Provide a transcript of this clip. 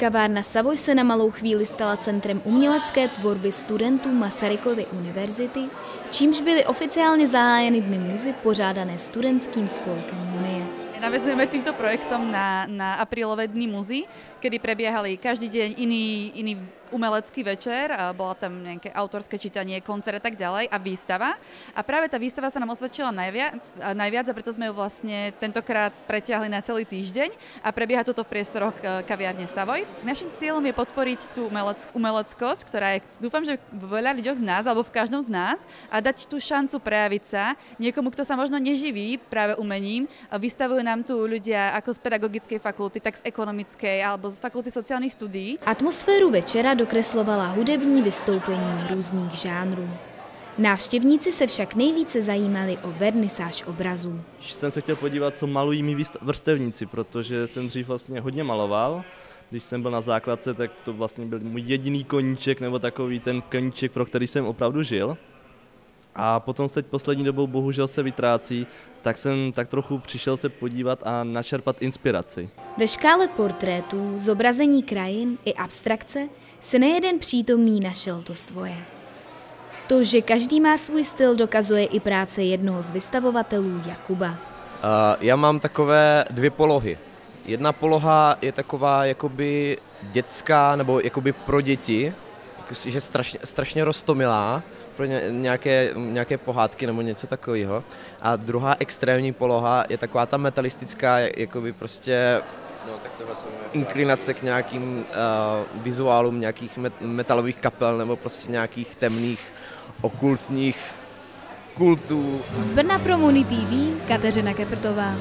Kavárna Savoy se na malou chvíli stala centrem umělecké tvorby studentů Masarykovy univerzity, čímž byly oficiálně zahájeny Dny muzy pořádané studentským spolkem Munie. Navezujeme týmto projektom na, na aprílové Dny muzy, kedy prebiehali každý deň iný, iný umelecký večer, bola tam nejaké autorské čítanie, koncert a tak ďalej a výstava. A práve tá výstava sa nám osvedčila najviac, najviac a preto sme ju vlastne tentokrát pretiahli na celý týždeň a prebieha toto v priestoroch e, kaviárne Savoy. Našim cieľom je podporiť tú umeleckosť, ktorá je, dúfam, že v veľa ľuďoch z nás alebo v každom z nás a dať tú šancu prejaviť sa niekomu, kto sa možno neživí práve umením. Vystavujú nám tu ľudia ako z pedagogickej fakulty, tak z ekonomickej alebo z fakulty sociálnych studií. Atmosféru večera dokreslovala hudební vystoupení různých žánrů. Návštěvníci se však nejvíce zajímali o vernisáž obrazů. Jsem se chtěl podívat, co malují mi vrstevníci, protože jsem dřív vlastně hodně maloval. Když jsem byl na základce, tak to vlastně byl můj jediný koníček, nebo takový ten koníček, pro který jsem opravdu žil a potom se poslední dobou bohužel se vytrácí, tak jsem tak trochu přišel se podívat a načerpat inspiraci. Ve škále portrétů, zobrazení krajin i abstrakce se nejeden přítomný našel to svoje. To, že každý má svůj styl, dokazuje i práce jednoho z vystavovatelů Jakuba. Uh, já mám takové dvě polohy. Jedna poloha je taková jakoby dětská nebo jakoby pro děti, že strašně, strašně rostomilá, pro ně, nějaké, nějaké pohádky nebo něco takového. A druhá extrémní poloha je taková ta metalistická, jakoby prostě no, tak to vlastně inklinace k nějakým uh, vizuálům nějakých met, metalových kapel nebo prostě nějakých temných okultních kultů. Z Brna pro Muni TV Kateřina Keprtová.